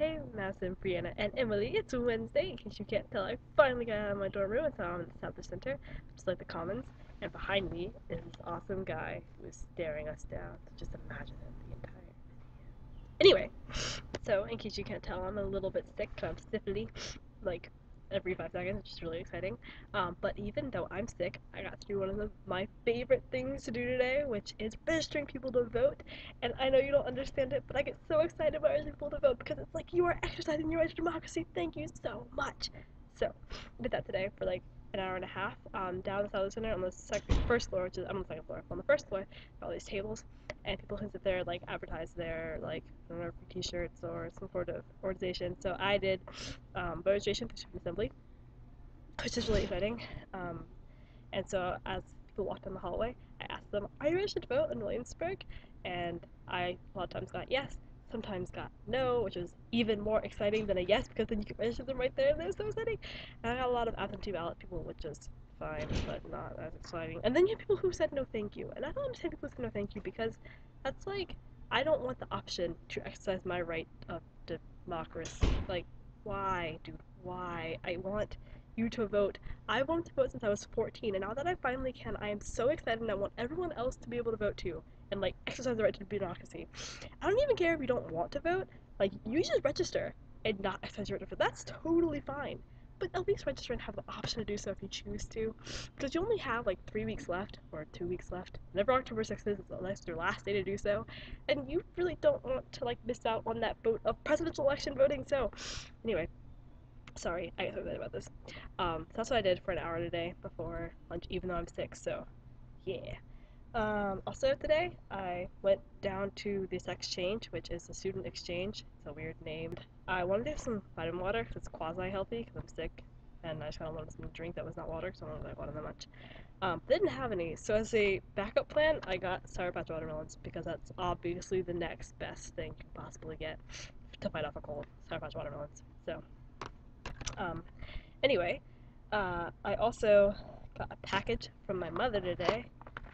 Hey, Madison, Brianna, and Emily. It's Wednesday. In case you can't tell, I finally got out of my dorm room, and so I'm in the Sadler Center, just like the Commons. And behind me is this awesome guy who is staring us down. So just imagine it the entire. Anyway, so in case you can't tell, I'm a little bit sick. I'm sniffly, like every five seconds, which is really exciting. Um, but even though I'm sick, I got to do one of the, my favorite things to do today, which is registering people to vote. And I know you don't understand it, but I get so excited about registering people to vote because it's like you are exercising your right to democracy. Thank you so much. So did that today for like an hour and a half um, down the Sadler Center on the second, first floor, which is I'm on the second floor. On the first floor, all these tables, and people can sit there like advertise their like I don't know T-shirts or some sort of organization. So I did um, registration through student assembly, which is really exciting. Um, and so as people walked down the hallway, I asked them, "Are you registered to vote in Williamsburg?" And I a lot of times got yes, sometimes got no, which was even more exciting than a yes because then you can register them right there and they're so exciting. And I got a lot of absentee ballot people, which is fine, but not as exciting. And then you have people who said no thank you. And I don't understand people who said no thank you because that's like, I don't want the option to exercise my right of democracy. Like, why, dude? Why? I want you to vote. I wanted to vote since I was 14, and now that I finally can, I am so excited and I want everyone else to be able to vote too and like exercise the right to democracy. I don't even care if you don't want to vote. Like you just register and not exercise your right to vote. That's totally fine. But at least register and have the option to do so if you choose to, because you only have like three weeks left or two weeks left. Whenever October 6th is, it's your last day to do so, and you really don't want to like miss out on that vote of presidential election voting. So, anyway, sorry, I get so excited about this. Um, so that's what I did for an hour today before lunch, even though I'm sick. So, yeah. Um, also today, I went down to this exchange, which is a student exchange. It's a weird name. I wanted to have some vitamin water because it's quasi-healthy because I'm sick, and I just kind of wanted to drink that was not water, because I don't really water that much. Um, didn't have any, so as a backup plan, I got Sour Patch watermelons because that's obviously the next best thing you can possibly get to fight off a cold. Sour Patch watermelons. So, um, anyway, uh, I also got a package from my mother today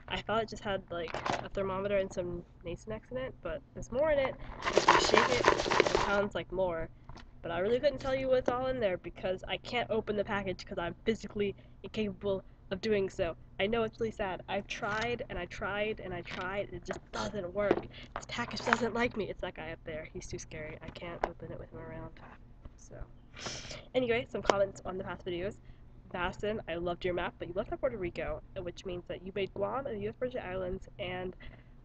I thought it just had like a thermometer and some Nasonex in it, but there's more in it. If you shake it, it sounds like more. But I really couldn't tell you what's all in there because I can't open the package because I'm physically incapable of doing so. I know it's really sad. I've tried and I tried and I tried. And It just doesn't work. This package doesn't like me. It's that guy up there. He's too scary. I can't open it with him around. So, anyway, some comments on the past videos. Madison, I loved your map, but you left out Puerto Rico, which means that you made Guam and the U.S. Virgin Islands and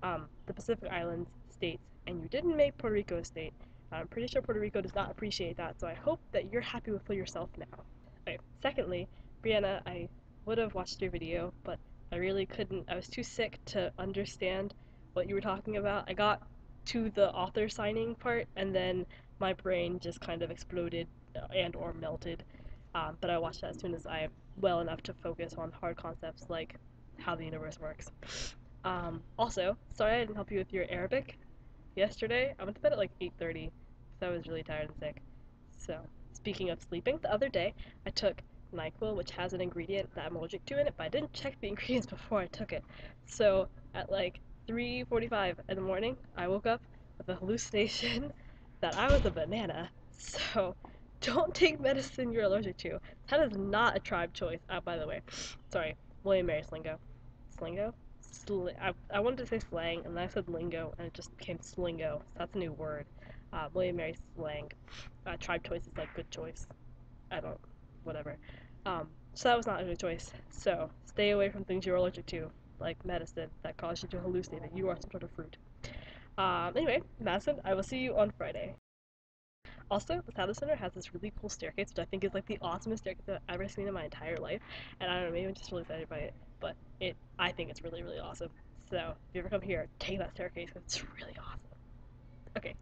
um, the Pacific Islands states, and you didn't make Puerto Rico a state. I'm pretty sure Puerto Rico does not appreciate that, so I hope that you're happy with yourself now. Okay, secondly, Brianna, I would have watched your video, but I really couldn't. I was too sick to understand what you were talking about. I got to the author signing part, and then my brain just kind of exploded and or melted. Um, but I watched that as soon as I am well enough to focus on hard concepts like how the universe works. Um, also, sorry I didn't help you with your Arabic yesterday. I went to bed at like 8.30 so I was really tired and sick. So, speaking of sleeping, the other day I took NyQuil, which has an ingredient that I'm allergic to in it, but I didn't check the ingredients before I took it. So, at like 3.45 in the morning, I woke up with a hallucination that I was a banana. So, don't take medicine you're allergic to. That is not a tribe choice. Uh, by the way, sorry, William Mary Slingo. Slingo? Sli- I, I wanted to say slang, and then I said lingo, and it just became slingo. So that's a new word. Uh, William Mary slang. Uh, tribe choice is like good choice. I don't, whatever. Um, so that was not a good choice. So stay away from things you're allergic to, like medicine that cause you to hallucinate that you are some sort of fruit. Um, anyway, Madison, I will see you on Friday. Also, the Sadler Center has this really cool staircase, which I think is like the awesomest staircase I've ever seen in my entire life. And I don't know, maybe I'm just really excited by it, but it I think it's really, really awesome. So if you ever come here, take that staircase. It's really awesome. Okay,